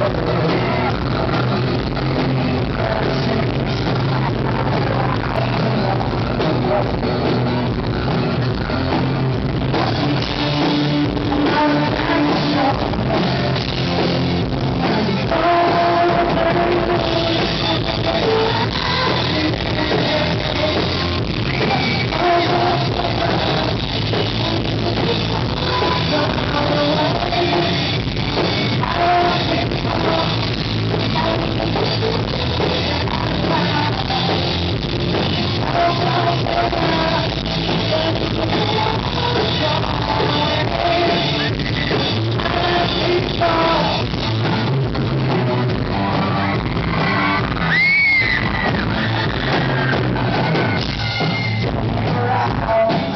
Thank you.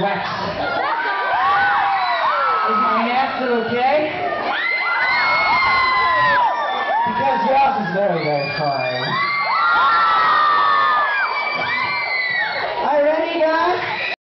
me. Is my answer okay? Because yours is very, very fine.